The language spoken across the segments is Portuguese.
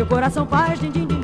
Meu coração faz din din din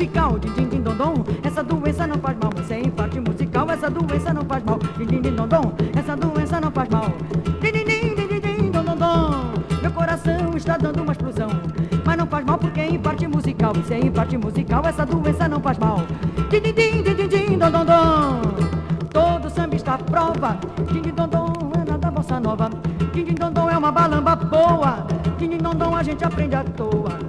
musical, din din din dom dom. Essa doença não faz mal, você é parte musical, essa doença não faz mal. Din din din dom dom, essa doença não faz mal. Din din din din din dom dom dom. Meu coração está dando uma explosão, mas não faz mal porque é parte musical. Você é parte musical, essa doença não faz mal. Din din din din din din dom dom dom. Todo samba está à prova. Din din dom dom é nada bossa nova. Din din dom dom é uma balamba boa. Din din dom dom a gente aprende à toa.